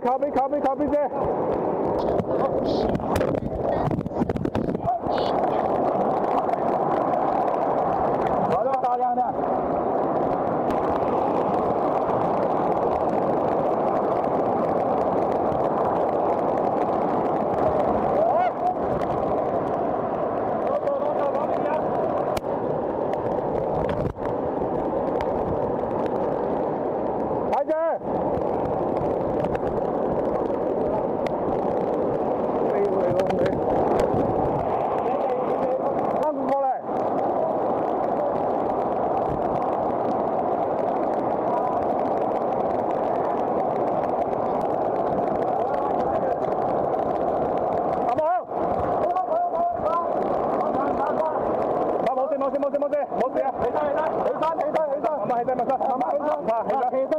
there, copy, copy, copy there. Rồi 持て持て持て持ってや。下手下手下手下手下手。あんま下手まさ。あんま下手。